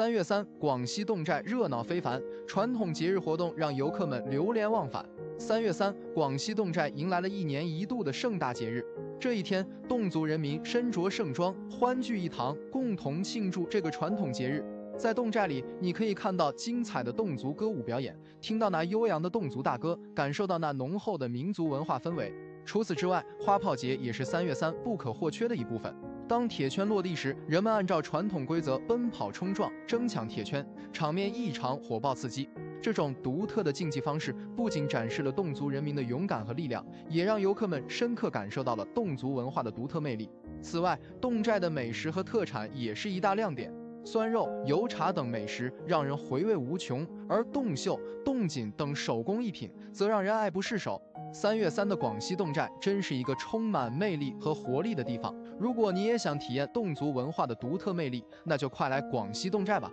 三月三，广西侗寨热闹非凡，传统节日活动让游客们流连忘返。三月三，广西侗寨迎来了一年一度的盛大节日。这一天，侗族人民身着盛装，欢聚一堂，共同庆祝这个传统节日。在侗寨里，你可以看到精彩的侗族歌舞表演，听到那悠扬的侗族大歌，感受到那浓厚的民族文化氛围。除此之外，花炮节也是三月三不可或缺的一部分。当铁圈落地时，人们按照传统规则奔跑冲撞，争抢铁圈，场面异常火爆刺激。这种独特的竞技方式不仅展示了侗族人民的勇敢和力量，也让游客们深刻感受到了侗族文化的独特魅力。此外，侗寨的美食和特产也是一大亮点，酸肉、油茶等美食让人回味无穷，而侗绣、侗锦等手工艺品则让人爱不释手。三月三的广西侗寨真是一个充满魅力和活力的地方。如果你也想体验侗族文化的独特魅力，那就快来广西侗寨吧。